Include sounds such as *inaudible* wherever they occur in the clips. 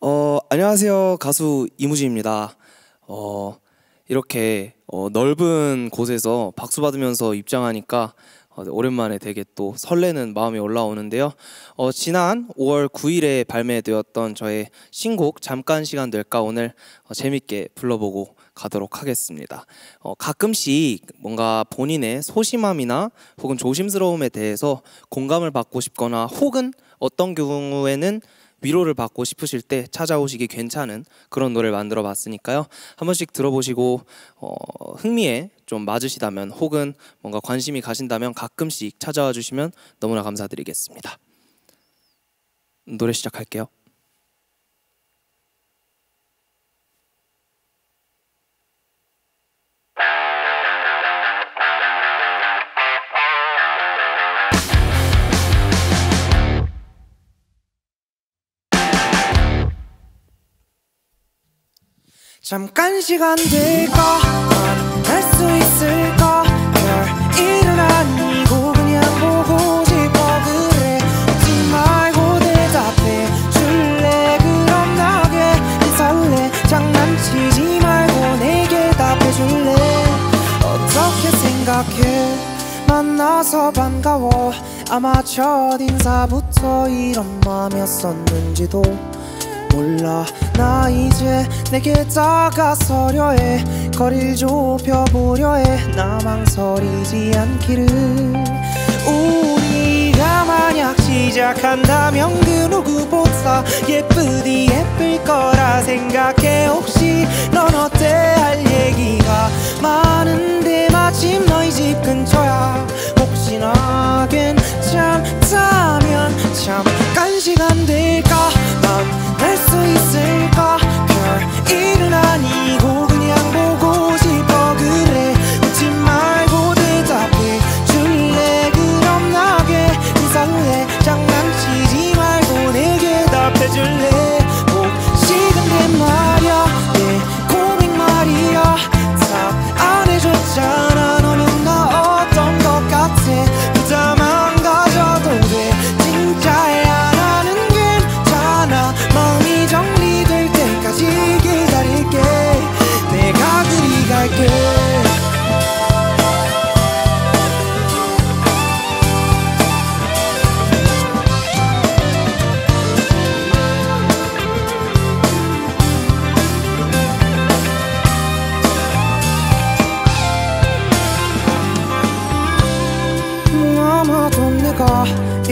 어, 안녕하세요. 가수 이무진입니다. 어, 이렇게 어, 넓은 곳에서 박수 받으면서 입장하니까 어, 네, 오랜만에 되게 또 설레는 마음이 올라오는데요. 어, 지난 5월 9일에 발매되었던 저의 신곡 잠깐 시간 될까 오늘 어, 재밌게 불러보고 가도록 하겠습니다. 어, 가끔씩 뭔가 본인의 소심함이나 혹은 조심스러움에 대해서 공감을 받고 싶거나 혹은 어떤 경우에는 위로를 받고 싶으실 때 찾아오시기 괜찮은 그런 노래를 만들어 봤으니까요. 한 번씩 들어보시고 어, 흥미에 좀 맞으시다면 혹은 뭔가 관심이 가신다면 가끔씩 찾아와 주시면 너무나 감사드리겠습니다. 노래 시작할게요. 잠깐 시간 될까 할수 있을까 별 일은 아니고 그냥 보고 싶어. 그래 웃지 말고 대답해 줄래? 그럼 나게 설레. 장난치지 말고 내게 답해 줄래? 어떻게 생각해? 만나서 반가워. 아마 첫 인사부터 이런 마음이었었는지도 몰라. 나 이제 내게 다가서려 해. 거리를 좁혀보려 해. 나 망설이지 않기를. 우리가 만약 시작한다면 그 누구보다 예쁘디 예쁠 거라 생각해. 혹시 넌 어때? 할 얘기가 많은데 마침 너희 집 근처야. 혹시나 괜찮다면 잠깐 시간 될까 만날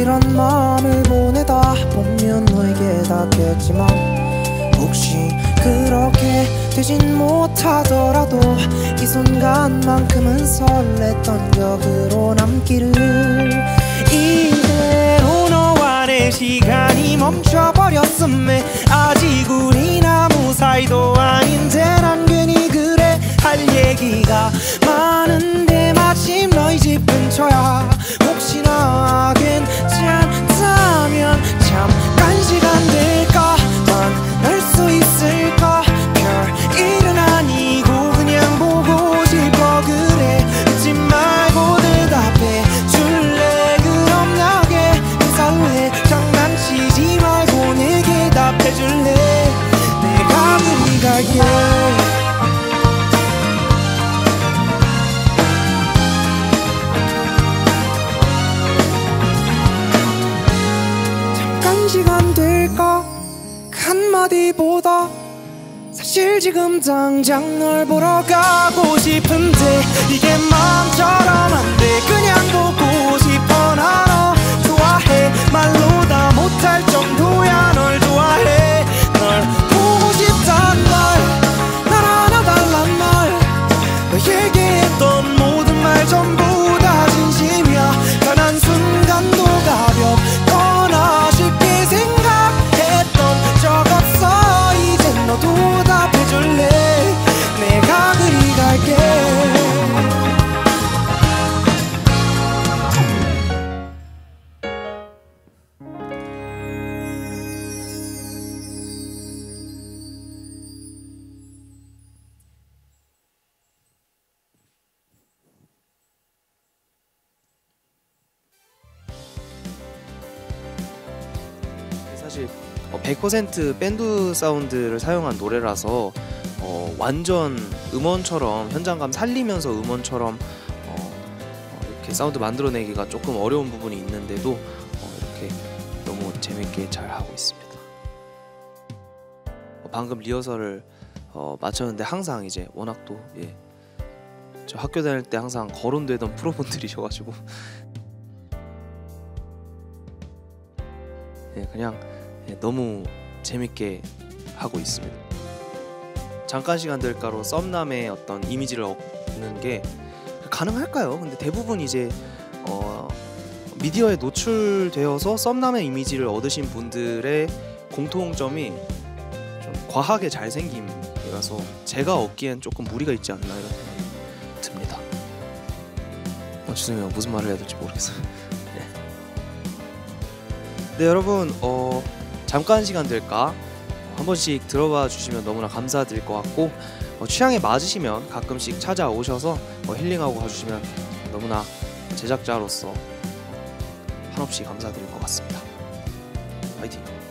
이런 마음을 보내다 보면 너에게 닿겠지만 혹시 그렇게 되진 못하더라도 이 순간만큼은 설렜던 기억으로 남기를 이대로 너와 내 시간이 멈춰버렸음에 아직 우린 아무 사이도 아닌데 난 괜히 그래 할 얘기가 많은데 마침 너희 집 근처야 될까 한마디보다 사실 지금 당장 널 보러 가고 싶은 사실 어, 100% 밴드 사운드를 사용한 노래라서 어, 완전 음원처럼 현장감 살리면서 음원처럼 어, 어, 이렇게 사운드 만들어내기가 조금 어려운 부분이 있는데도 어, 이렇게 너무 재밌게 잘 하고 있습니다. 어, 방금 리허설을 어, 마쳤는데 항상 이제 워낙 또 예, 저 학교 다닐 때 항상 거론되던 *laughs* 프로분들이셔가지고 예, 그냥 예, 너무 재밌게 하고 있습니다. 잠깐 시간 들까로 썸남의 어떤 이미지를 얻는 게 가능할까요? 근데 대부분 이제 어, 미디어에 노출되어서 썸남의 이미지를 얻으신 분들의 공통점이 좀 과하게 잘생김이라서 제가 얻기엔 조금 무리가 있지 않나 이런 생각이 듭니다. 어, 죄송해요 무슨 말을 해야 될지 모르겠어요. *laughs* 네. 네 여러분 어, 잠깐 시간 될까 한 번씩 들어봐 주시면 너무나 감사드릴 것 같고 어, 취향에 맞으시면 가끔씩 찾아오셔서 어, 힐링하고 가주시면 너무나 제작자로서 한없이 감사드릴 것 같습니다. 화이팅!